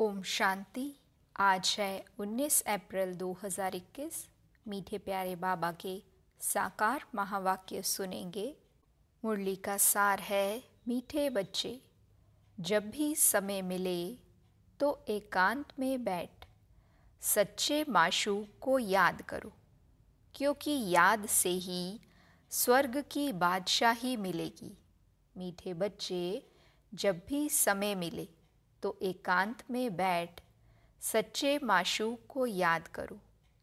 ओम शांति। आज है 19 अप्रैल 2021 मीठे प्यारे बाबा के साकार महावाक्य सुनेंगे। मुरली का सार है मीठे बच्चे। जब भी समय मिले तो एकांत में बैठ। सच्चे माशू को याद करो, क्योंकि याद से ही स्वर्ग की बादशाही मिलेगी। मीठे बच्चे, जब भी समय मिले तो एकांत में बैठ सच्चे माशूक को याद करो,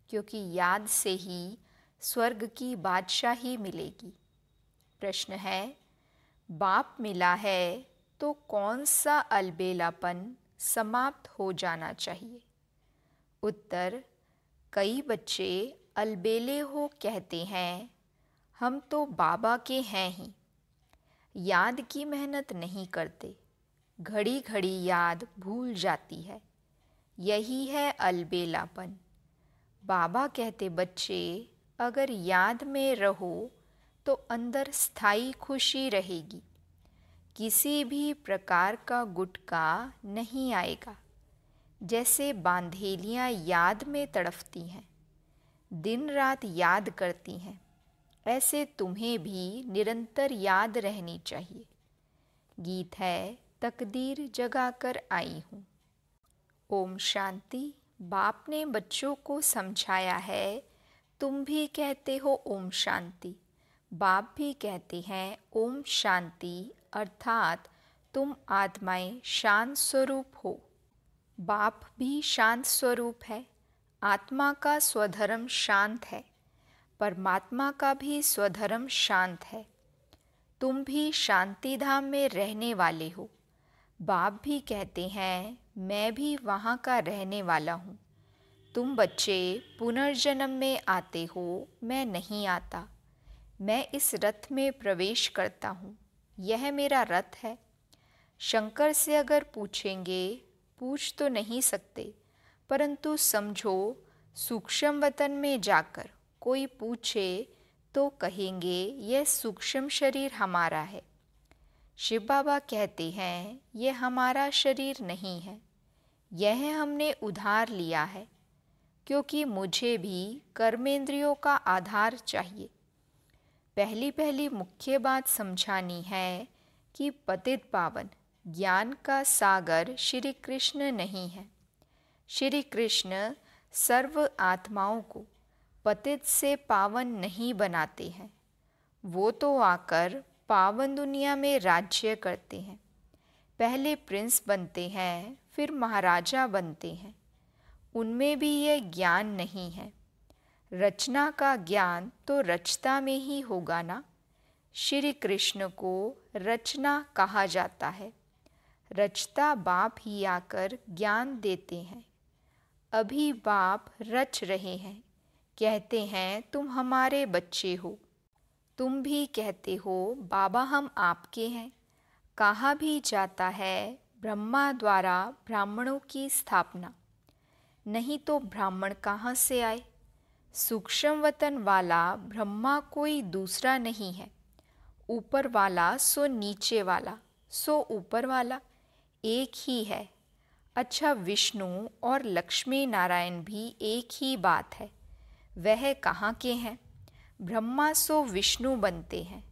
क्योंकि याद से ही स्वर्ग की बादशाही मिलेगी। प्रश्न है, बाप मिला है तो कौन सा अलबेलापन समाप्त हो जाना चाहिए? उत्तर, कई बच्चे अलबेले हो कहते हैं, हम तो बाबा के हैं ही। याद की मेहनत नहीं करते। घड़ी घड़ी याद भूल जाती है। यही है अलबेलापन। बाबा कहते, बच्चे, अगर याद में रहो तो अंदर स्थायी खुशी रहेगी। किसी भी प्रकार का गुटका नहीं आएगा। जैसे बांधेलियाँ याद में तड़फती हैं दिन रात याद करती हैं, ऐसे तुम्हें भी निरंतर याद रहनी चाहिए। गीत है तकदीर जगा कर आई हूँ। ओम शांति, बाप ने बच्चों को समझाया है, तुम भी कहते हो ओम शांति। बाप भी कहते हैं ओम शांति, अर्थात तुम आत्माएँ शांत स्वरूप हो। बाप भी शांत स्वरूप है, आत्मा का स्वधर्म शांत है, परमात्मा का भी स्वधर्म शांत है। तुम भी शांति धाम में रहने वाले हो। बाप भी कहते हैं, मैं भी वहाँ का रहने वाला हूँ। तुम बच्चे पुनर्जन्म में आते हो, मैं नहीं आता। मैं इस रथ में प्रवेश करता हूँ। यह मेरा रथ है। शंकर से अगर पूछेंगे, पूछ तो नहीं सकते। परंतु समझो, सूक्ष्म वतन में जाकर कोई पूछे तो कहेंगे, यह सूक्ष्म शरीर हमारा है। शिव बाबा कहते हैं यह हमारा शरीर नहीं है। यह हमने उधार लिया है, क्योंकि मुझे भी कर्मेंद्रियों का आधार चाहिए। पहली पहली मुख्य बात समझानी है कि पतित पावन, ज्ञान का सागर श्री कृष्ण नहीं है। श्री कृष्ण सर्व आत्माओं को पतित से पावन नहीं बनाते हैं। वो तो आकर पावन दुनिया में राज्य करते हैं। पहले प्रिंस बनते हैं, फिर महाराजा बनते हैं। उनमें भी ये ज्ञान नहीं है। रचना का ज्ञान तो रचता में ही होगा ना। श्री कृष्ण को रचना कहा जाता है। रचता बाप ही आकर ज्ञान देते हैं। अभी बाप रच रहे हैं। कहते हैं, तुम हमारे बच्चे हो। तुम भी कहते हो, बाबा हम आपके हैं। कहा भी जाता है, ब्रह्मा द्वारा ब्राह्मणों की स्थापना। नहीं तो ब्राह्मण कहाँ से आए? सूक्ष्म वतन वाला ब्रह्मा कोई दूसरा नहीं है। ऊपर वाला सो नीचे वाला, सो ऊपर वाला एक ही है। अच्छा विष्णु और लक्ष्मी नारायण भी एक ही बात है। वह कहाँ के हैं? ब्रह्मा सो विष्णु बनते हैं।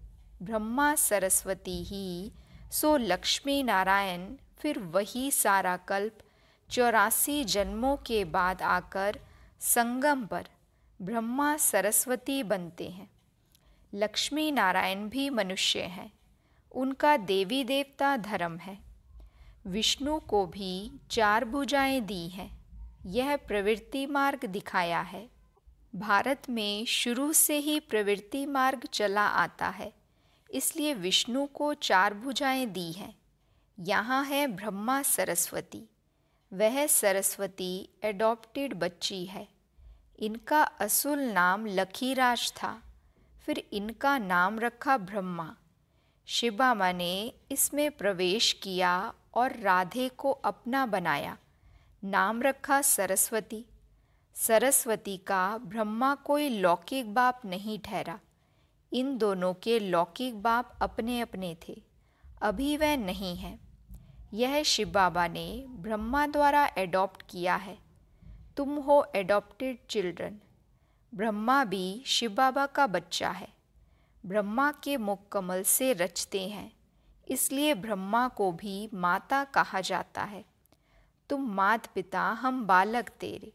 ब्रह्मा सरस्वती ही, सो लक्ष्मी नारायण, फिर वही सारा कल्प चौरासी जन्मों के बाद आकर संगम पर ब्रह्मा सरस्वती बनते हैं। लक्ष्मी नारायण भी मनुष्य हैं। उनका देवी देवता धर्म है। विष्णु को भी चार भुजाएँ दी हैं। यह प्रवृत्ति मार्ग दिखाया है। भारत में शुरू से ही प्रवृत्ति मार्ग चला आता है। इसलिए विष्णु को चार भुजाएँ दी हैं। यहाँ है ब्रह्मा सरस्वती। वह सरस्वती एडॉप्टेड बच्ची है। इनका असुल नाम लखीराज था। फिर इनका नाम रखा ब्रह्मा। शिबामा ने इसमें प्रवेश किया और राधे को अपना बनाया। नाम रखा सरस्वती। सरस्वती का ब्रह्मा कोई लौकिक बाप नहीं ठहरा। इन दोनों के लौकिक बाप अपने अपने थे। अभी वह नहीं है। यह शिव बाबा ने ब्रह्मा द्वारा एडॉप्ट किया है। तुम हो एडॉप्टेड चिल्ड्रन ब्रह्मा भी शिव बाबा का बच्चा है। ब्रह्मा के मुख कमल से रचते हैं। इसलिए ब्रह्मा को भी माता कहा जाता है। तुम मात पिता हम बालक तेरे।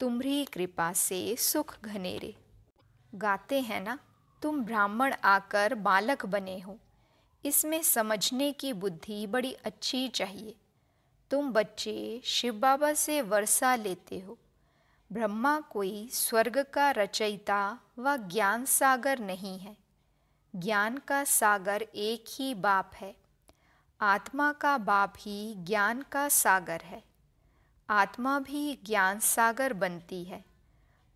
तुम्हारी कृपा से सुख घनेरे। गाते हैं ना, तुम ब्राह्मण आकर बालक बने हो। इसमें समझने की बुद्धि बड़ी अच्छी चाहिए। तुम बच्चे शिव बाबा से वर्षा लेते हो। ब्रह्मा कोई स्वर्ग का रचयिता व ज्ञान सागर नहीं है। ज्ञान का सागर एक ही बाप है। आत्मा का बाप ही ज्ञान का सागर है। आत्मा भी ज्ञान सागर बनती है,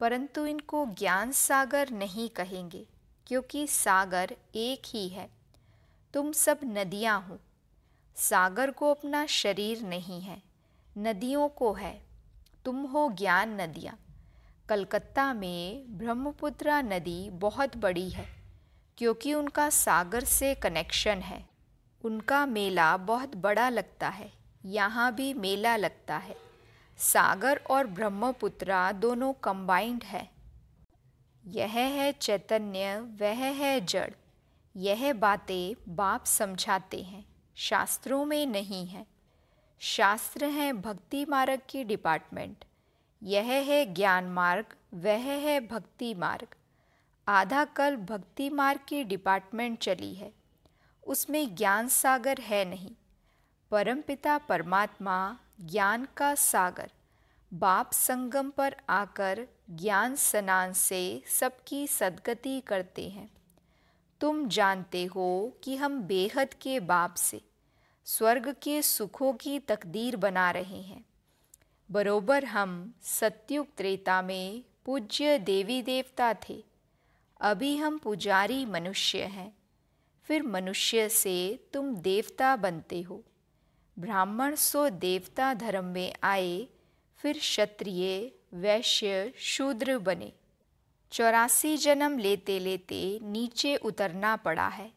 परंतु इनको ज्ञान सागर नहीं कहेंगे, क्योंकि सागर एक ही है। तुम सब नदियाँ हो। सागर को अपना शरीर नहीं है, नदियों को है। तुम हो ज्ञान नदियाँ। कलकत्ता में ब्रह्मपुत्रा नदी बहुत बड़ी है, क्योंकि उनका सागर से कनेक्शन है। उनका मेला बहुत बड़ा लगता है, यहाँ भी मेला लगता है। सागर और ब्रह्मपुत्रा दोनों कंबाइंड है। यह है चैतन्य, वह है जड़। यह बातें बाप समझाते हैं, शास्त्रों में नहीं है। शास्त्र हैं भक्ति मार्ग की डिपार्टमेंट यह है ज्ञान मार्ग, वह है भक्ति मार्ग। आधा कल भक्ति मार्ग की डिपार्टमेंट चली है। उसमें ज्ञान सागर है नहीं। परमपिता परमात्मा ज्ञान का सागर। बाप संगम पर आकर ज्ञान स्नान से सबकी सदगति करते हैं। तुम जानते हो कि हम बेहद के बाप से, स्वर्ग के सुखों की तकदीर बना रहे हैं। बरोबर हम सत्युग त्रेता में पूज्य देवी देवता थे। अभी हम पुजारी मनुष्य हैं। फिर मनुष्य से तुम देवता बनते हो। ब्राह्मण सो देवता धर्म में आए, फिर क्षत्रिय, वैश्य, शूद्र बने। चौरासी जन्म लेते लेते नीचे उतरना पड़ा है।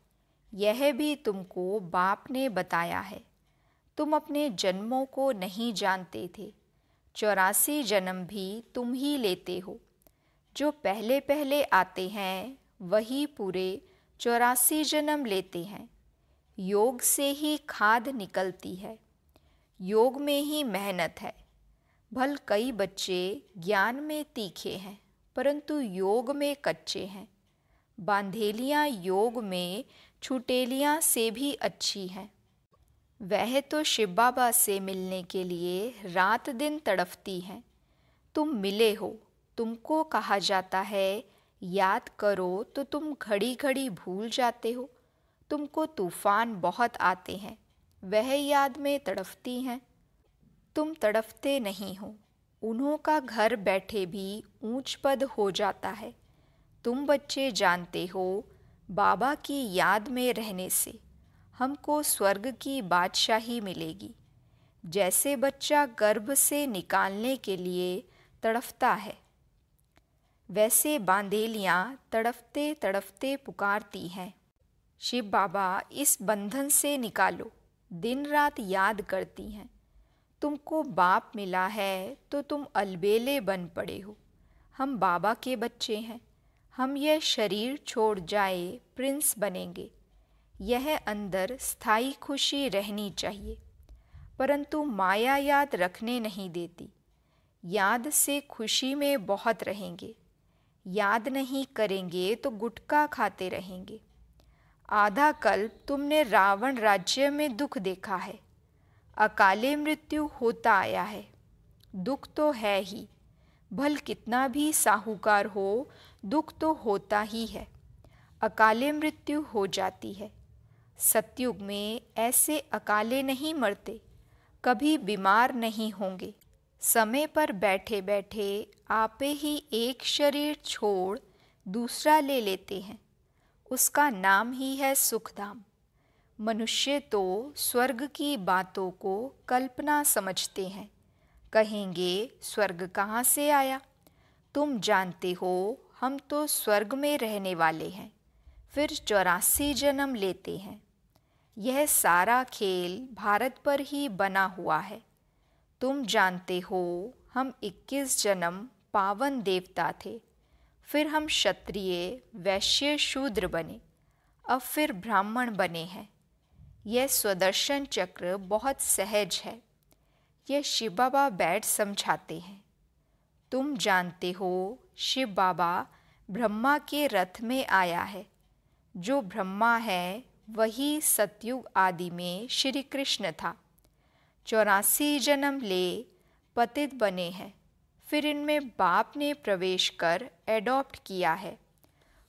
यह भी तुमको बाप ने बताया है। तुम अपने जन्मों को नहीं जानते थे। चौरासी जन्म भी तुम ही लेते हो। जो पहले पहले आते हैं, वही पूरे चौरासी जन्म लेते हैं। योग से ही खाद निकलती है। योग में ही मेहनत है। भल कई बच्चे ज्ञान में तीखे हैं, परंतु योग में कच्चे हैं। बांधेलियाँ योग में, छुटेलियाँ से भी अच्छी हैं। वह तो शिव बाबा से मिलने के लिए रात दिन तड़फती हैं। तुम मिले हो, तुमको कहा जाता है, याद करो तो तुम घड़ी घड़ी भूल जाते हो। तुमको तूफ़ान बहुत आते हैं, वह याद में तड़फती हैं। तुम तड़फते नहीं हो, उन्हों का घर बैठे भी ऊंच पद हो जाता है। तुम बच्चे जानते हो, बाबा की याद में रहने से हमको स्वर्ग की बादशाही मिलेगी। जैसे बच्चा गर्भ से निकालने के लिए तड़फता है, वैसे बांदेलियाँ तड़फते तड़फते पुकारती हैं। शिव बाबा, इस बंधन से निकालो। दिन रात याद करती हैं। तुमको बाप मिला है तो तुम अलबेले बन पड़े हो। हम बाबा के बच्चे हैं। हम यह शरीर छोड़ जाए, प्रिंस बनेंगे। यह अंदर स्थायी खुशी रहनी चाहिए। परंतु माया याद रखने नहीं देती। याद से खुशी में बहुत रहेंगे। याद नहीं करेंगे तो गुटका खाते रहेंगे। आधा कल्प तुमने रावण राज्य में दुख देखा है। अकाले मृत्यु होता आया है। दुख तो है ही। भल कितना भी साहूकार हो, दुख तो होता ही है। अकाले मृत्यु हो जाती है। सतयुग में ऐसे अकाले नहीं मरते। कभी बीमार नहीं होंगे। समय पर बैठे बैठे आपे ही एक शरीर छोड़ दूसरा ले लेते हैं। उसका नाम ही है सुखधाम। मनुष्य तो स्वर्ग की बातों को कल्पना समझते हैं। कहेंगे, स्वर्ग कहाँ से आया? तुम जानते हो, हम तो स्वर्ग में रहने वाले हैं, फिर चौरासी जन्म लेते हैं। यह सारा खेल भारत पर ही बना हुआ है। तुम जानते हो, हम 21 जन्म पावन देवता थे फिर हम क्षत्रिय, वैश्य, शूद्र बने। अब फिर ब्राह्मण बने हैं। यह स्वदर्शन चक्र बहुत सहज है। यह शिव बाबा बैठ समझाते हैं। तुम जानते हो, शिव बाबा ब्रह्मा के रथ में आया है। जो ब्रह्मा है, वही सतयुग आदि में श्री कृष्ण था। चौरासी जन्म ले पतित बने हैं। फिर इनमें बाप ने प्रवेश कर एडॉप्ट किया है।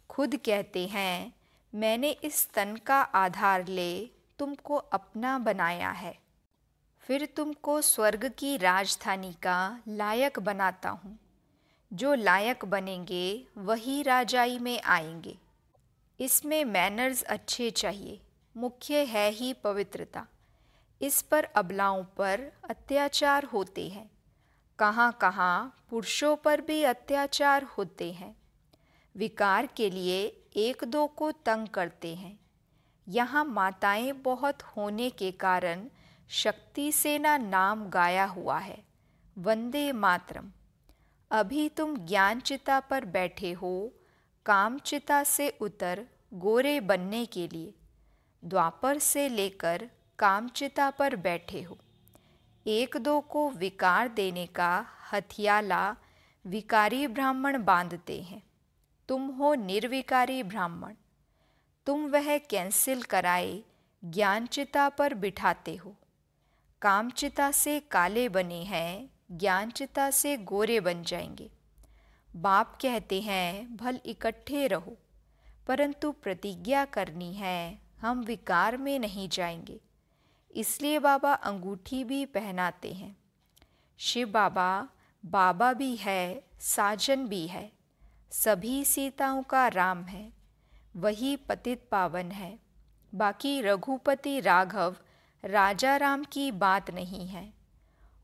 खुद कहते हैं, मैंने इस तन का आधार ले तुमको अपना बनाया है। फिर तुमको स्वर्ग की राजधानी का लायक बनाता हूँ। जो लायक बनेंगे वही राजाई में आएँगे। इसमें मैनर्स अच्छे चाहिए, मुख्य है ही पवित्रता। इस पर अबलाओं पर अत्याचार होते हैं। कहाँ कहाँ पुरुषों पर भी अत्याचार होते हैं। विकार के लिए एक दो को तंग करते हैं। यहाँ माताएँ बहुत होने के कारण शक्ति सेना नाम गाया हुआ है। वंदे मातरम। अभी तुम ज्ञान चिता पर बैठे हो काम चिता से उतर गोरे बनने के लिए। द्वापर से लेकर कामचिता पर बैठे हो। एक दो को विकार देने का हथियाला विकारी ब्राह्मण बांधते हैं। तुम हो निर्विकारी ब्राह्मण। तुम वह कैंसिल कराए ज्ञानचिता पर बिठाते हो। कामचिता से काले बने हैं, ज्ञानचिता से गोरे बन जाएँगे। बाप कहते हैं, भल इकट्ठे रहो, परंतु प्रतिज्ञा करनी है, हम विकार में नहीं जाएँगे। इसलिए बाबा अंगूठी भी पहनाते हैं। शिव बाबा बाबा भी है, साजन भी है। सभी सीताओं का राम है, वही पतित पावन है। बाकी रघुपति राघव, राजा राम की बात नहीं है।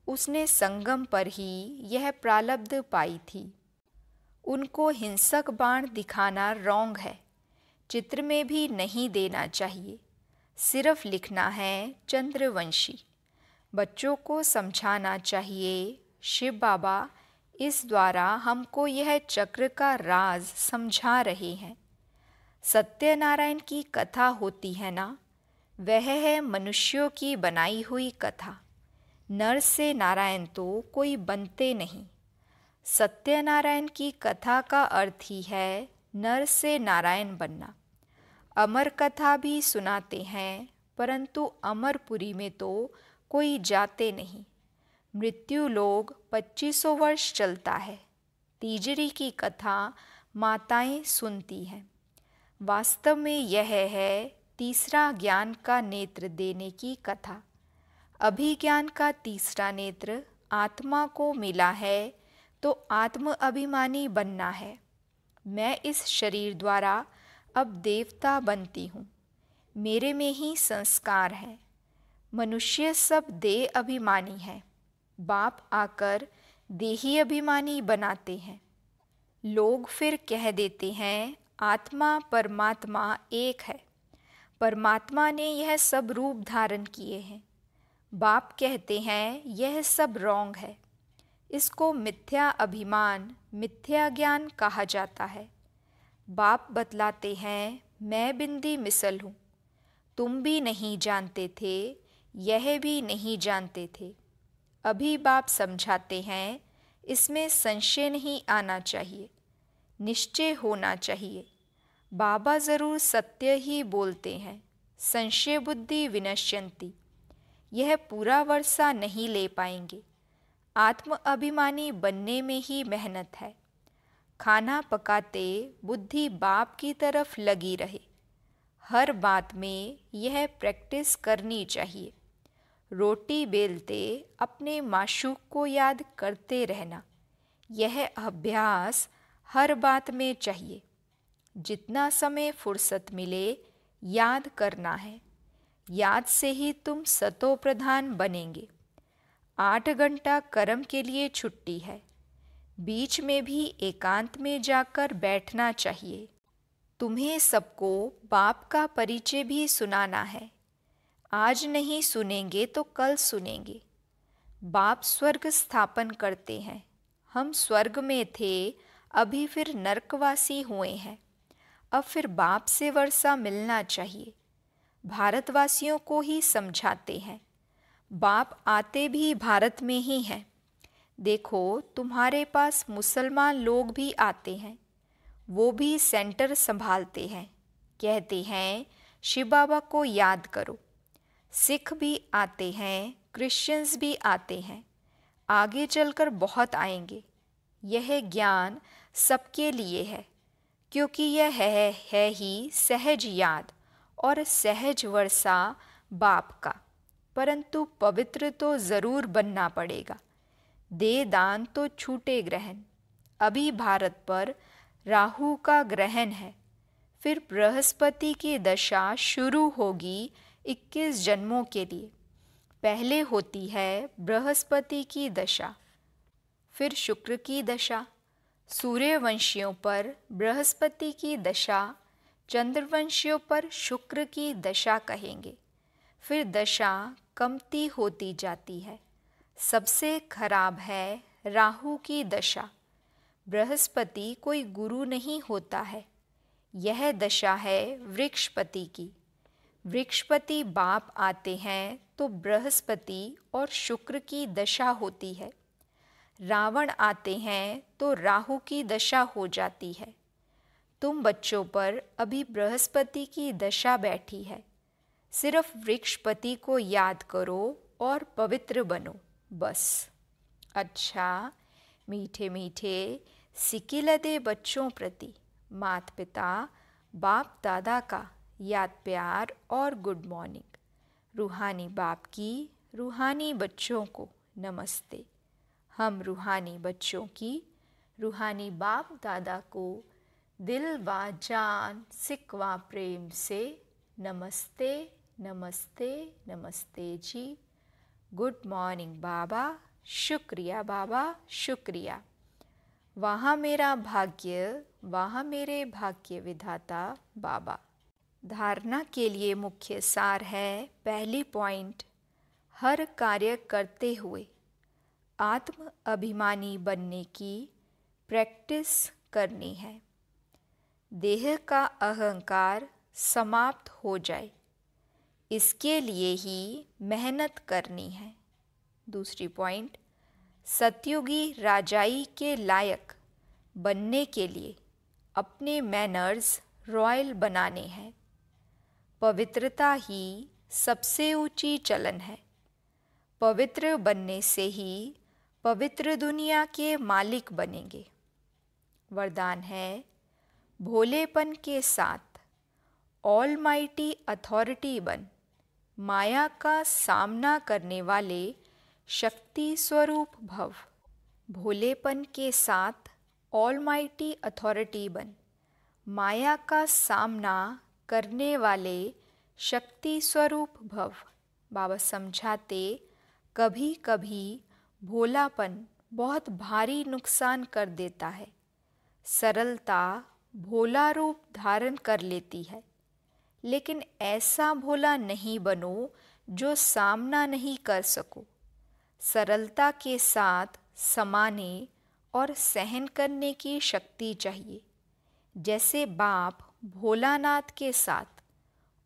उसने संगम पर ही यह प्रालब्ध पाई थी। उनको हिंसक बाण दिखाना रोंग है। चित्र में भी नहीं देना चाहिए। सिर्फ़ लिखना है चंद्रवंशी। बच्चों को समझाना चाहिए, शिव बाबा, इस द्वारा हमको यह चक्र का राज समझा रहे हैं। सत्यनारायण की कथा होती है ना? वह है मनुष्यों की बनाई हुई कथा। नर से नारायण तो कोई बनते नहीं। सत्यनारायण की कथा का अर्थ ही है नर से नारायण बनना। अमर कथा भी सुनाते हैं, परंतु अमरपुरी में तो कोई जाते नहीं। मृत्यु लोग पच्चीसों वर्ष चलता है। तीजरी की कथा माताएँ सुनती हैं। वास्तव में यह है तीसरा ज्ञान का नेत्र देने की कथा। अभिज्ञान का तीसरा नेत्र आत्मा को मिला है तो आत्म अभिमानी बनना है। मैं इस शरीर द्वारा अब देवता बनती हूँ। मेरे में ही संस्कार है। मनुष्य सब देह अभिमानी है। बाप आकर देही अभिमानी बनाते हैं। लोग फिर कह देते हैं, आत्मा परमात्मा एक है। परमात्मा ने यह सब रूप धारण किए हैं। बाप कहते हैं, यह सब रोंग है। इसको मिथ्या अभिमान, मिथ्या ज्ञान कहा जाता है। बाप बतलाते हैं, मैं बिंदी मिसल हूँ। तुम भी नहीं जानते थे, यह भी नहीं जानते थे। अभी बाप समझाते हैं, इसमें संशय नहीं आना चाहिए, निश्चय होना चाहिए। बाबा ज़रूर सत्य ही बोलते हैं, संशय बुद्धि विनश्यंती। यह पूरा वर्षा नहीं ले पाएँगे। आत्म अभिमानी बनने में ही मेहनत है। खाना पकाते बुद्धि बाप की तरफ़ लगी रहे। हर बात में यह प्रैक्टिस करनी चाहिए। रोटी बेलते अपने माशूक को याद करते रहना। यह अभ्यास हर बात में चाहिए। जितना समय फुर्सत मिले, याद करना है। याद से ही तुम सतो प्रधान बनेंगे। आठ घंटा कर्म के लिए छुट्टी है। बीच में भी एकांत में जाकर बैठना चाहिए। तुम्हें सबको बाप का परिचय भी सुनाना है। आज नहीं सुनेंगे तो कल सुनेंगे। बाप स्वर्ग स्थापन करते हैं। हम स्वर्ग में थे, अभी फिर नरकवासी हुए हैं। अब फिर बाप से वर्षा मिलना चाहिए। भारतवासियों को ही समझाते हैं। बाप आते भी भारत में ही हैं। देखो तुम्हारे पास मुसलमान लोग भी आते हैं। वो भी सेंटर संभालते हैं। कहते हैं शिव बाबा को याद करो। सिख भी आते हैं क्रिश्चियंस भी आते हैं। आगे चलकर बहुत आएँगे। यह ज्ञान सबके लिए है क्योंकि यह है, है ही सहज याद और सहज वर्षा बाप का। परंतु पवित्र तो ज़रूर बनना पड़ेगा। दे दान तो छूटे ग्रहण। अभी भारत पर राहु का ग्रहण है। फिर बृहस्पति की दशा शुरू होगी 21 जन्मों के लिए। पहले होती है बृहस्पति की दशा, फिर शुक्र की दशा। सूर्यवंशियों पर बृहस्पति की दशा, चंद्रवंशियों पर शुक्र की दशा कहेंगे। फिर दशा कमती होती जाती है। सबसे खराब है राहु की दशा। बृहस्पति कोई गुरु नहीं होता है। यह दशा है वृक्षपति की। वृक्षपति बाप आते हैं तो बृहस्पति और शुक्र की दशा होती है। रावण आते हैं तो राहु की दशा हो जाती है। तुम बच्चों पर अभी बृहस्पति की दशा बैठी है। सिर्फ़ वृक्षपति को याद करो और पवित्र बनो। बस। अच्छा मीठे मीठे सिकिलदे बच्चों प्रति मात पिता बाप दादा का याद प्यार और गुड मॉर्निंग। रूहानी बाप की, रूहानी बच्चों को नमस्ते। हम रूहानी बच्चों की, रूहानी बाप दादा को दिल व जान सिकवा प्रेम से नमस्ते नमस्ते नमस्ते जी। गुड मॉर्निंग बाबा शुक्रिया बाबा शुक्रिया वहाँ मेरा भाग्य, वहाँ मेरे भाग्य विधाता बाबा धारणा के लिए मुख्य सार है पहली पॉइंट हर कार्य करते हुए, आत्म अभिमानी बनने की प्रैक्टिस करनी है। देह का अहंकार समाप्त हो जाए। इसके लिए ही मेहनत करनी है। दूसरी पॉइंट सत्युगी राजाई के लायक बनने के लिए अपने मैनर्स रॉयल बनाने हैं। पवित्रता ही सबसे ऊँची चलन है। पवित्र बनने से ही पवित्र दुनिया के मालिक बनेंगे। वरदान है भोलेपन के साथ। ऑल माइटी अथॉरिटी बन। माया का सामना करने वाले शक्ति स्वरूप भव, भोलेपन के साथ ऑल माइटी अथॉरिटी बन। माया का सामना करने वाले शक्ति स्वरूप भव। बाबा समझाते कभी कभी भोलापन बहुत भारी नुकसान कर देता है। सरलता भोला रूप धारण कर लेती है। लेकिन ऐसा भोला नहीं बनो जो सामना नहीं कर सको। सरलता के साथ समाने और सहन करने की शक्ति चाहिए। जैसे बाप भोलानाथ के साथ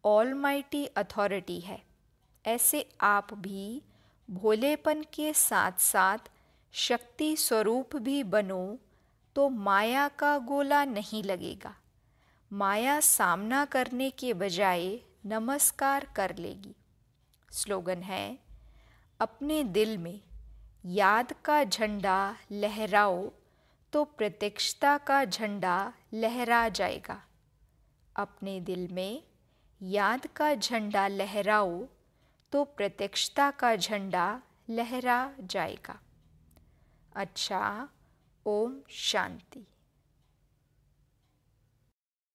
ऑल माइटी अथॉरिटी है। ऐसे आप भी भोलेपन के साथ साथ शक्ति स्वरूप भी बनो तो माया का गोला नहीं लगेगा। माया सामना करने के बजाय नमस्कार कर लेगी। स्लोगन है, अपने दिल में याद का झंडा लहराओ तो प्रत्यक्षता का झंडा लहरा जाएगा। अपने दिल में याद का झंडा लहराओ तो प्रत्यक्षता का झंडा लहरा जाएगा। अच्छा ओम शांति।